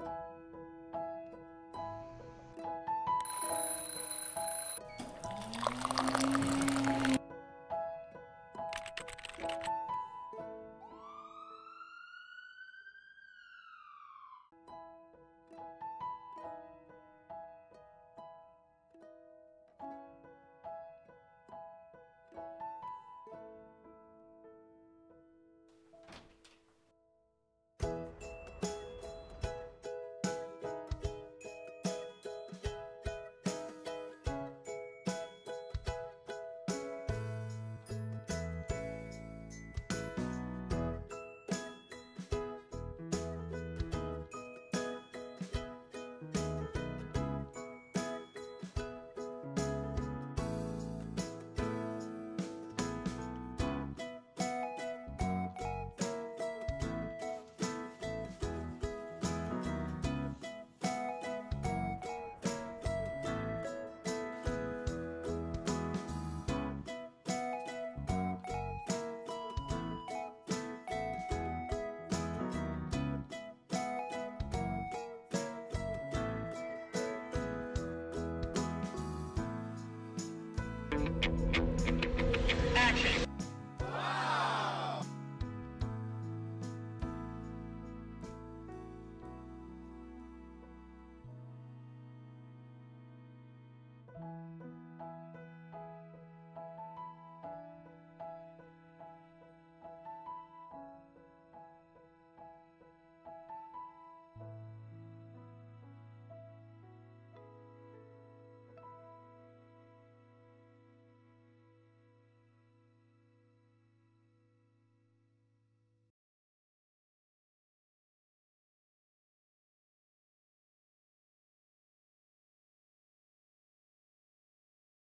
you